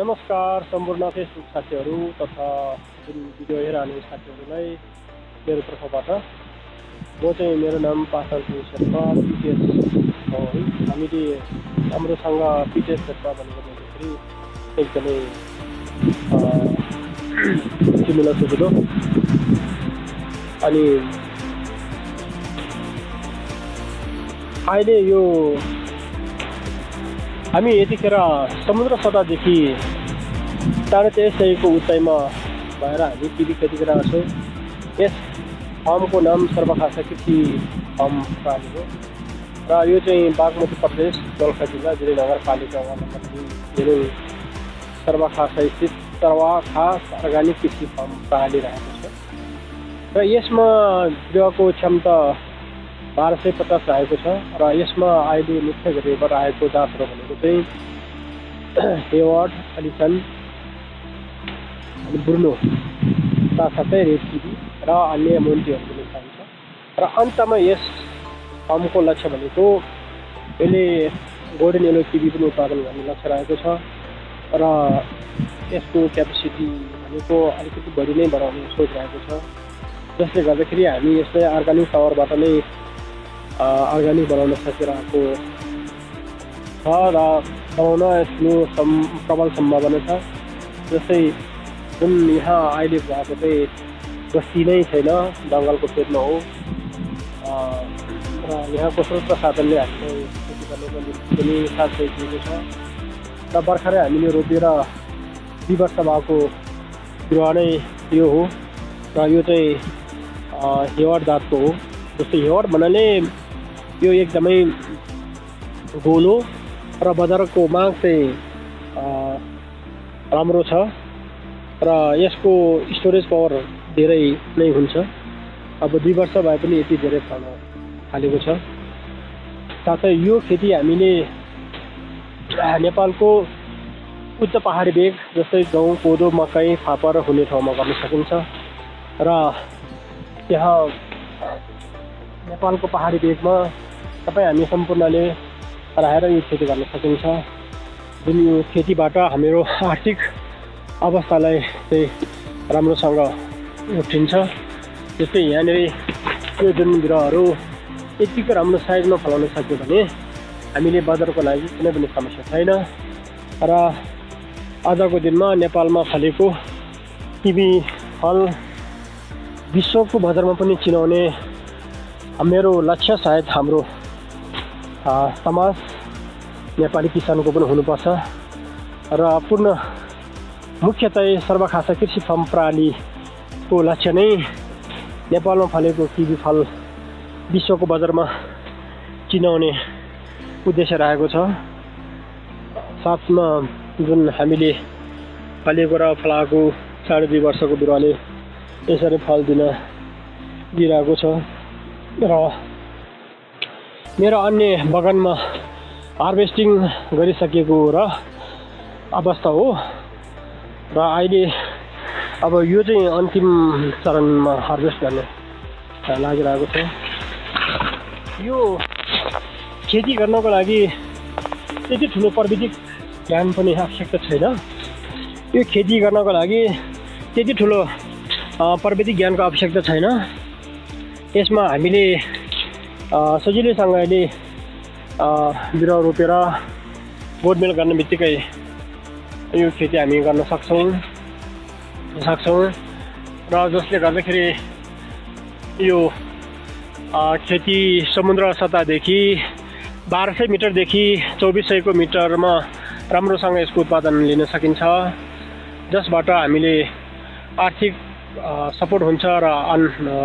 नमस्कार सम्पूर्ण फेसबुक साथीहरू तथा जुन भिडियो हेरिरहने साथीहरूलाई मेरो तर्फबाट। म चाहिँ मेरो नाम पासाङ शेर्पा पिटिएस हो है। हामीले हाम्रोसँग पिटिएस शेर्पा भनेको भन्दाखेरि एकदमै तिमीलाई सजिलो अनि अहिले यो हामी यतिखेर समुद्र सतहदेखि साढे तेइस सयको उचाइमा भएर हामी टिभी खेती गरिरहेको छौँ। यस फर्मको नाम सर्वखासा कृषि फर्म प्राली हो? र यो चाहिँ बागमती प्रदेश दोलखा जिल्ला जिल्ला नगरपालिका नम्बर जिल्ला सर्वखासा स्थित सर्वखास अर्ग्यानिक कृषि फर्म प्राली रहेको छ। र यसमा गृहको क्षमता बाह्र सय पचास रहेको छ र यसमा अहिले मुख्य गरेर आएको जातहरू भनेको चाहिँ हेवार्ड अलिसन अनि ब्रुनो साथसाथै रेड टिभी र अन्य मोन्टीहरू पनि पाइन्छ र अन्तमा यस फर्मको लक्ष्य भनेको यसले गोल्डन येलो टिभी पनि उत्पादन गर्ने लक्ष्य रहेको छ र यसको क्यापेसिटी भनेको अलिकति बढी नै बढाउने सोच रहेको छ जसले गर्दाखेरि हामी यसलाई अर्ग्यानिक पावरबाट नै अर्ग्यानिक बनाउन सकिरहेको छ र बनाउन यसको सम् प्रबल सम्भावना छ जस्तै जुन यहाँ अहिले भएको चाहिँ बस्ती नै छैन जङ्गलको पेटमा हो र यहाँको स्रोत साधनले हामीलाई खेती गर्नुको पनि साथ दिएको छ र भर्खरै हामीले रोपेर दुई वर्ष भएको बिरुवा नै यो हो र यो चाहिँ हेवार जातको हो जस्तै हेवार भन्नाले यो एकदमै गोलो र बजारको माग चाहिँ राम्रो छ र यसको स्टोरेज पावर धेरै नै हुन्छ। अब दुई वर्ष भए पनि यति धेरै फल्न थालेको छ। साथै यो खेती हामीले नेपालको उच्च पहाडी बेग जस्तै गहुँ कोदो मकै फापर हुने ठाउँमा गर्न सकिन्छ। र त्यहाँ नेपालको पहाडी बेगमा तपाईँ हामी सम्पूर्णले रहेर यो खेती गर्न सकिन्छ। जुन यो खेतीबाट हाम्रो आर्थिक अवस्थालाई चाहिँ राम्रोसँग उठिन्छ। जस्तै यहाँनिर यो जुन बिरुवाहरू यतिको राम्रो साइजमा फलाउन सक्यो भने हामीले बजारको लागि कुनै पनि समस्या छैन। र आजको दिनमा नेपालमा फलेको किबी फल विश्वको बजारमा पनि चिनाउने मेरो लक्ष्य सायद हाम्रो समाज नेपाली किसानको पनि हुनुपर्छ। र पूर्ण मुख्यतः सर्वखासा कृषि फर्म प्रणालीको लक्ष्य नै नेपालमा फलेको किबी फल विश्वको बजारमा चिनाउने उद्देश्य रहेको छ। साथमा जुन हामीले फलेको र फलाएको साढे दुई वर्षको बिरुवाले यसरी फल दिन दिइरहेको छ र मेरो अन्य बगानमा हार्भेस्टिङ गरिसकेको र अवस्था हो। र अहिले अब यो चाहिँ अन्तिम चरणमा हार्भेस्ट गर्ने लागिरहेको छ। यो खेती गर्नको लागि त्यति ठुलो प्रविधिक ज्ञान पनि आवश्यकता छैन। यो खेती गर्नको लागि त्यति ठुलो प्रविधिक ज्ञानको आवश्यकता छैन। यसमा हामीले सजिलैसँगले बिरुवा रोपेर गोडमेल गर्ने बित्तिकै यो खेती हामी गर्न सक्छौँ। सक्छौँ। र जसले गर्दाखेरि यो खेती समुद्र सतहदेखि बाह्र सय मिटरदेखि चौबिस सयको मिटरमा राम्रोसँग यसको उत्पादन लिन सकिन्छ। जसबाट हामीले आर्थिक सपोर्ट हुन्छ र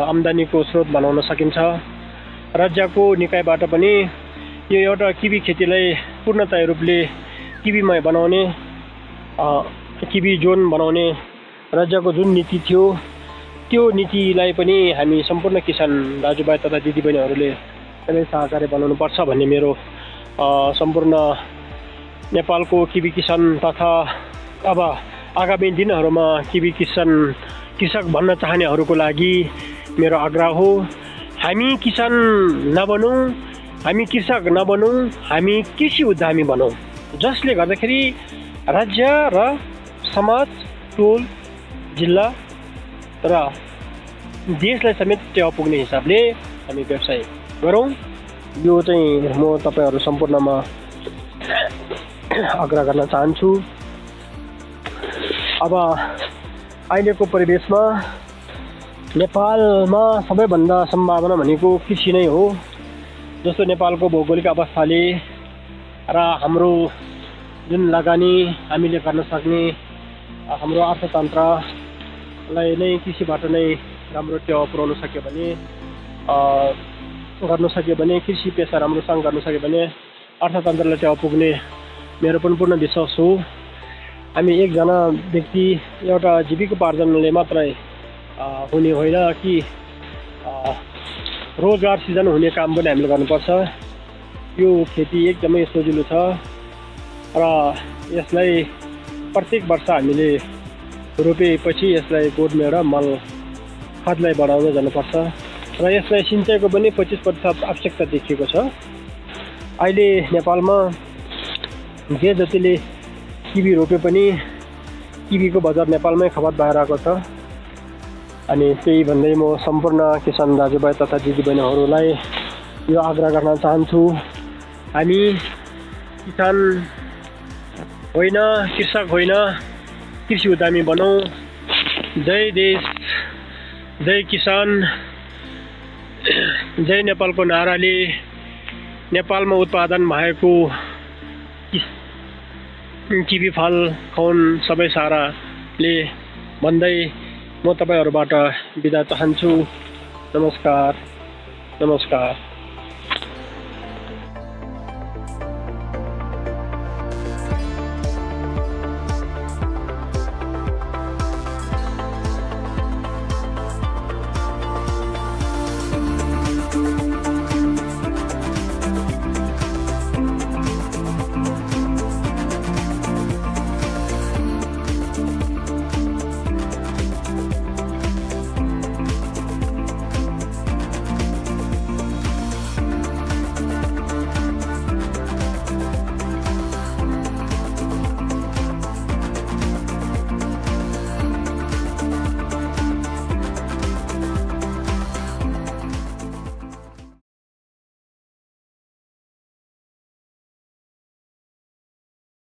आम्दानीको स्रोत बनाउन सकिन्छ। राज्यको निकायबाट पनि यो एउटा किबी खेतीलाई पूर्णतया रूपले किबीमय बनाउने किबी जोन बनाउने राज्यको जुन नीति थियो त्यो नीतिलाई पनि हामी सम्पूर्ण किसान दाजुभाइ तथा दिदीबहिनीहरूले यसलाई सहकारी बनाउनुपर्छ भन्ने मेरो सम्पूर्ण नेपालको किबी किसान तथा अब आगामी दिनहरूमा किबी किसान कृषक भन्न चाहनेहरूको लागि मेरो आग्रह हो। हामी किसान नबनौँ हामी कृषक नबनौँ हामी कृषि उद्यमी बनौँ। जसले गर्दाखेरि राज्य र समाज टोल जिल्ला र देशलाई समेत टेवा पुग्ने हिसाबले हामी व्यवसाय गरौँ। यो चाहिँ म तपाईँहरू सम्पूर्णमा आग्रह गर्न चाहन्छु। अब अहिलेको परिवेशमा नेपालमा सबैभन्दा सम्भावना भनेको कृषि नै हो। जस्तो नेपालको भौगोलिक अवस्थाले र हाम्रो जुन लगानी हामीले गर्न सक्ने हाम्रो अर्थतन्त्रलाई नै कृषिबाट नै राम्रो टेवा पुऱ्याउन सक्यो भने गर्नु सक्यो भने कृषि पेसा राम्रोसँग गर्नु सक्यो भने अर्थतन्त्रलाई टेवा पुग्ने मेरो पनि पूर्ण विश्वास हो। हामी एकजना व्यक्ति एउटा जीविकोपार्जनले मात्रै हुने होइन कि रोजगार सिर्जना हुने काम पनि हामीले गर्नुपर्छ। यो खेती एकदमै सजिलो छ। र यसलाई प्रत्येक वर्ष हामीले रोपेपछि यसलाई गोडमेर मल खादलाई बढाउँदै जानुपर्छ र यसलाई सिँचाइको पनि पच्चिस प्रतिशत आवश्यकता देखिएको छ। अहिले नेपालमा जे जतिले किबी रोपे पनि किबीको बजार नेपालमै खपत भएर आएको छ। अनि त्यही भन्दै म सम्पूर्ण किसान दाजुभाइ तथा दिदीबहिनीहरूलाई यो आग्रह गर्न चाहन्छु। हामी किसान होइन कृषक होइन। कृषि उद्यमी बनाऊ जय देश जय किसान जय नेपालको नाराले। नेपालमा उत्पादन भएको किबी फल खुवाउन सबै साराले भन्दै म तपाईँहरूबाट बिदा चाहन्छु। नमस्कार नमस्कार।